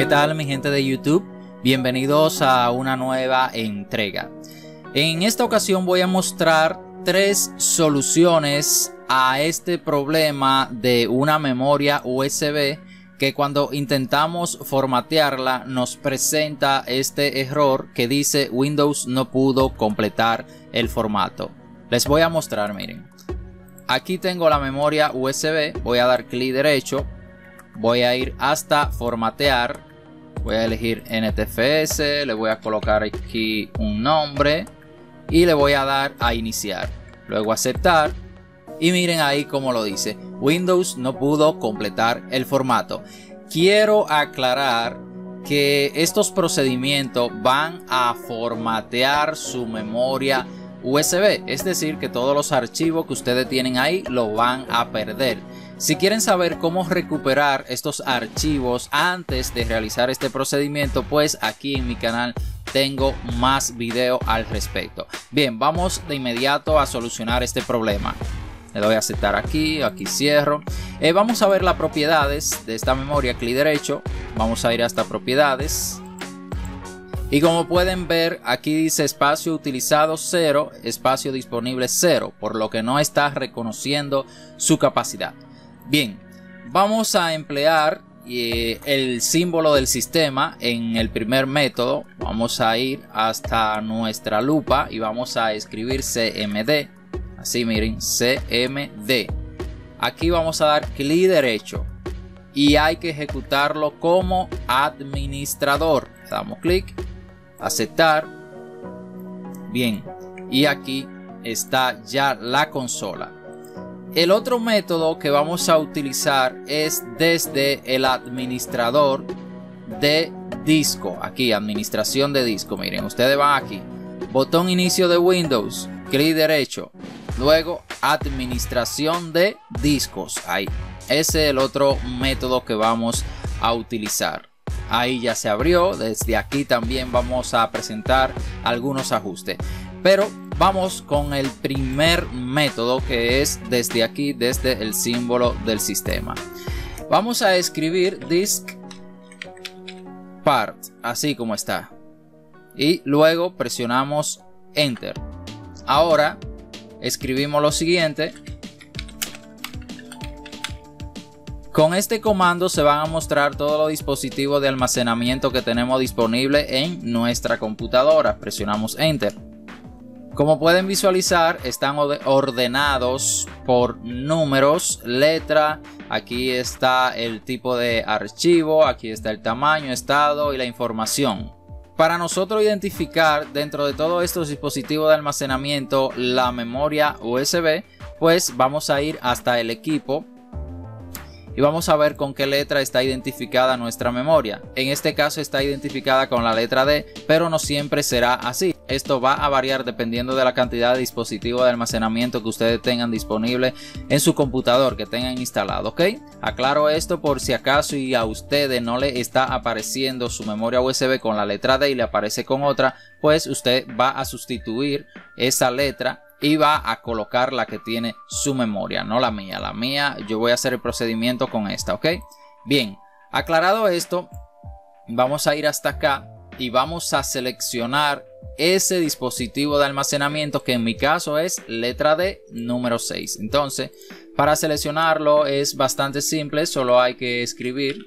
¿Qué tal mi gente de YouTube? Bienvenidos a una nueva entrega. En esta ocasión voy a mostrar tres soluciones a este problema de una memoria USB que cuando intentamos formatearla nos presenta este error que dice Windows no pudo completar el formato. Les voy a mostrar, miren. Aquí tengo la memoria USB, voy a dar clic derecho, voy a ir hasta formatear, voy a elegir NTFS, le voy a colocar aquí un nombre y le voy a dar a iniciar, luego aceptar y miren ahí como lo dice, Windows no pudo completar el formato. Quiero aclarar que estos procedimientos van a formatear su memoria USB, es decir, que todos los archivos que ustedes tienen ahí lo van a perder. Si quieren saber cómo recuperar estos archivos antes de realizar este procedimiento, pues aquí en mi canal tengo más video al respecto. Bien, vamos de inmediato a solucionar este problema. Le doy a aceptar aquí, aquí cierro. Eh, vamos a ver las propiedades de esta memoria, clic derecho. Vamos a ir hasta propiedades. Y como pueden ver, aquí dice espacio utilizado 0, espacio disponible 0, por lo que no está reconociendo su capacidad. Bien, vamos a emplear eh, el símbolo del sistema en el primer método. Vamos a ir hasta nuestra lupa y vamos a escribir CMD Así miren, CMD. Aquí vamos a dar clic derecho y hay que ejecutarlo como administrador. Damos clic, aceptar. Bien, y aquí está ya la consola. El otro método que vamos a utilizar es desde el administrador de disco. Aquí, administración de disco. Miren, ustedes van aquí. Botón inicio de Windows, clic derecho, Luego, administración de discos. Ahí. Ese es el otro método que vamos a utilizar. Ahí ya se abrió. Desde aquí también vamos a presentar algunos ajustes. Pero vamos con el primer método que es desde aquí, desde el símbolo del sistema. Vamos a escribir disk part, así como está. Y luego presionamos enter. Ahora escribimos lo siguiente. Con este comando se van a mostrar todos los dispositivos de almacenamiento que tenemos disponible en nuestra computadora. Presionamos Enter. Como pueden visualizar, están ordenados por números, letra. Aquí está el tipo de archivo, aquí está el tamaño, estado y la información. Para nosotros identificar dentro de todos estos dispositivos de almacenamiento la memoria USB, pues vamos a ir hasta el equipo y vamos a ver con qué letra está identificada nuestra memoria. En este caso está identificada con la letra D, pero no siempre será así. Esto va a variar dependiendo de la cantidad de dispositivos de almacenamiento que ustedes tengan disponible en su computador que tengan instalado, ¿ok? Aclaro esto por si acaso y a ustedes no le está apareciendo su memoria USB con la letra D y le aparece con otra, pues usted va a sustituir esa letra y va a colocar la que tiene su memoria, no la mía. La mía yo voy a hacer el procedimiento con esta, ¿ok? Bien, aclarado esto, vamos a ir hasta acá y vamos a seleccionar ese dispositivo de almacenamiento que en mi caso es letra D número 6. Entonces, para seleccionarlo es bastante simple, solo hay que escribir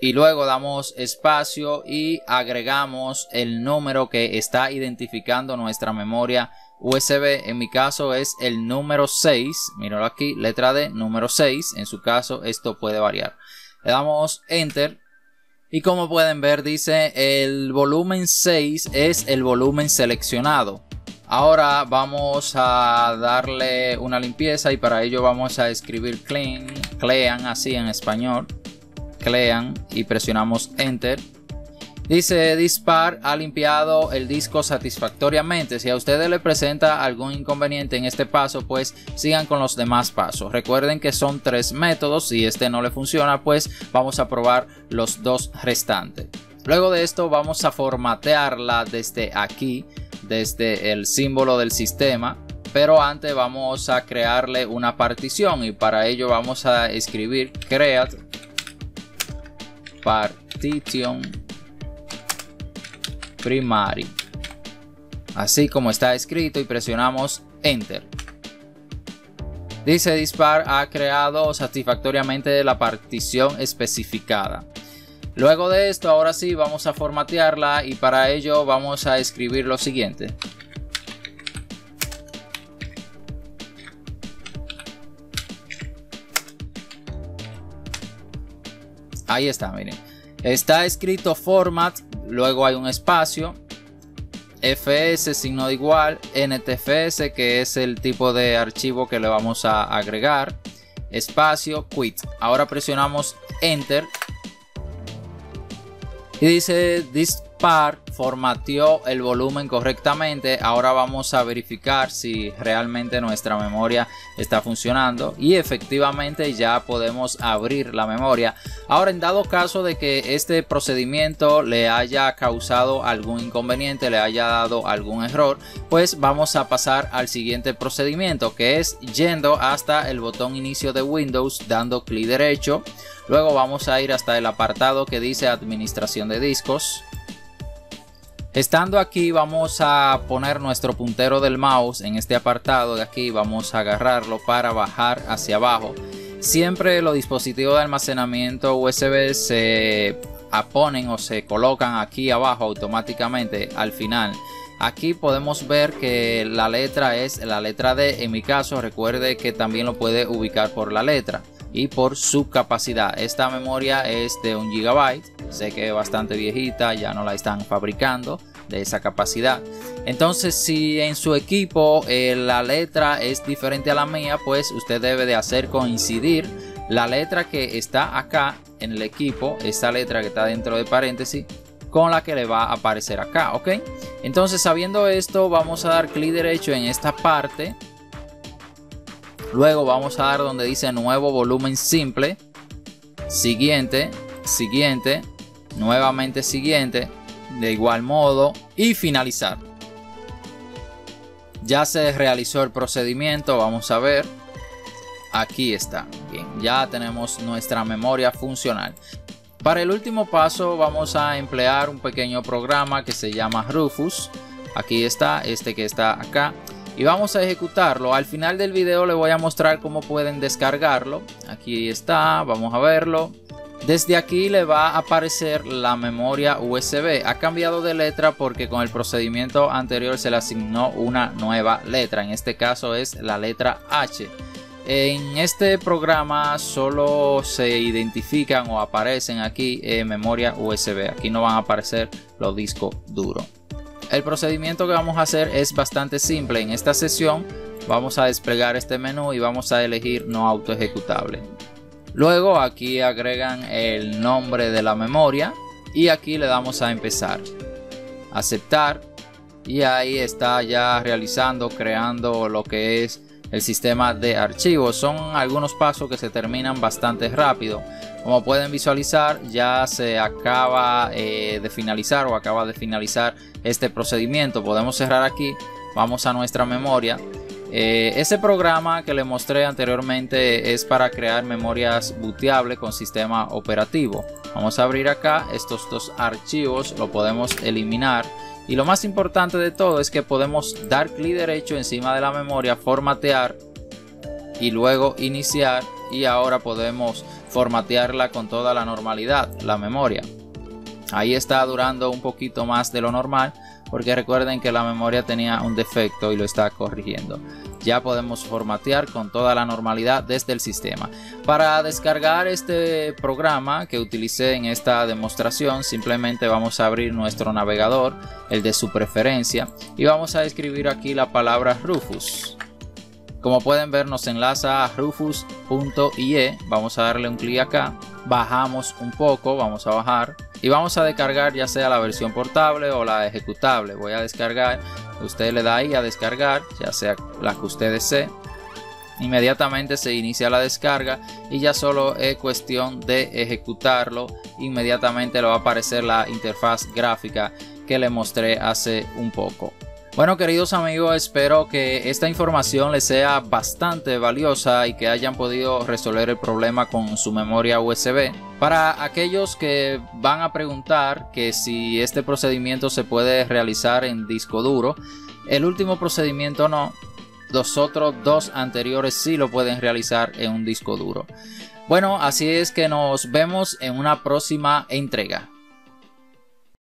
y luego damos espacio y agregamos el número que está identificando nuestra memoria USB. En mi caso es el número 6. Míralo aquí, letra D, número 6. En su caso esto puede variar. Le damos enter y como pueden ver dice el volumen 6 es el volumen seleccionado. Ahora vamos a darle una limpieza y para ello vamos a escribir clean, clean así en español. Clean y presionamos enter. Dice Dispar ha limpiado el disco satisfactoriamente. Si a ustedes le presenta algún inconveniente en este paso, pues sigan con los demás pasos. Recuerden que son tres métodos. Si este no le funciona, pues vamos a probar los dos restantes. Luego de esto vamos a formatearla desde aquí, desde el símbolo del sistema. pero antes vamos a crearle una partición y para ello vamos a escribir create partition primary así como está escrito y presionamos enter. Dice dispar ha creado satisfactoriamente la partición especificada. Luego de esto ahora sí vamos a formatearla y para ello vamos a escribir lo siguiente. Ahí está, miren. Está escrito format, luego hay un espacio, fs signo de igual, ntfs que es el tipo de archivo que le vamos a agregar, espacio, quit. Ahora presionamos enter y dice dispar formateó el volumen correctamente. Ahora vamos a verificar si realmente nuestra memoria está funcionando y efectivamente ya podemos abrir la memoria. Ahora en dado caso de que este procedimiento le haya causado algún inconveniente, le haya dado algún error, pues vamos a pasar al siguiente procedimiento que es yendo hasta el botón inicio de Windows dando clic derecho. Luego vamos a ir hasta el apartado que dice administración de discos Estando aquí vamos a poner nuestro puntero del mouse en este apartado de aquí, vamos a agarrarlo para bajar hacia abajo. Siempre los dispositivos de almacenamiento USB se ponen o se colocan aquí abajo automáticamente al final. Aquí podemos ver que la letra es la letra D. En mi caso, recuerde que también lo puede ubicar por la letra y por su capacidad. Esta memoria es de un gigabyte, sé que es bastante viejita, ya no la están fabricando de esa capacidad. Entonces, si en su equipo eh, la letra es diferente a la mía, pues usted debe de hacer coincidir la letra que está acá en el equipo, esta letra que está dentro de paréntesis, con la que le va a aparecer acá, ¿ok? Entonces, sabiendo esto, vamos a dar clic derecho en esta parte Luego vamos a dar donde dice nuevo volumen simple. Siguiente, siguiente, nuevamente siguiente, de igual modo y finalizar. Ya se realizó el procedimiento, vamos a ver. Aquí está. Bien, ya tenemos nuestra memoria funcional. Para el último paso vamos a emplear un pequeño programa que se llama Rufus. Aquí está, este que está acá y vamos a ejecutarlo. Al final del video le voy a mostrar cómo pueden descargarlo. Aquí está, vamos a verlo. Desde aquí le va a aparecer la memoria USB. Ha cambiado de letra porque con el procedimiento anterior se le asignó una nueva letra. En este caso es la letra H. En este programa solo se identifican o aparecen aquí eh, memoria USB. Aquí no van a aparecer los discos duros. El procedimiento que vamos a hacer es bastante simple. En esta sesión vamos a desplegar este menú y vamos a elegir no auto ejecutable. Luego aquí agregan el nombre de la memoria y aquí le damos a empezar. Aceptar y ahí está ya realizando, creando lo que es el sistema de archivos. Son algunos pasos que se terminan bastante rápido. Como pueden visualizar ya se acaba eh, de finalizar o acaba de finalizar este procedimiento. Podemos cerrar aquí, vamos a nuestra memoria. Eh, ese programa que le mostré anteriormente es para crear memorias booteables con sistema operativo. Vamos a abrir acá estos dos archivos, lo podemos eliminar. Y lo más importante de todo es que podemos dar clic derecho encima de la memoria, formatear y luego iniciar y ahora podemos formatearla con toda la normalidad, la memoria. Ahí está durando un poquito más de lo normal porque recuerden que la memoria tenía un defecto y lo está corrigiendo. Ya podemos formatear con toda la normalidad desde el sistema. Para descargar este programa que utilicé en esta demostración, simplemente vamos a abrir nuestro navegador, el de su preferencia, y vamos a escribir aquí la palabra Rufus. Como pueden ver nos enlaza a rufus.ie, vamos a darle un clic acá, bajamos un poco, vamos a bajar y vamos a descargar ya sea la versión portable o la ejecutable. Voy a descargar, usted le da ahí a descargar, ya sea la que usted desee. Inmediatamente se inicia la descarga y ya solo es cuestión de ejecutarlo. Inmediatamente le va a aparecer la interfaz gráfica que le mostré hace un poco. Bueno queridos amigos, espero que esta información les sea bastante valiosa y que hayan podido resolver el problema con su memoria USB. Para aquellos que van a preguntar que si este procedimiento se puede realizar en disco duro, el último procedimiento no, los otros dos anteriores sí lo pueden realizar en un disco duro. Bueno, así es que nos vemos en una próxima entrega.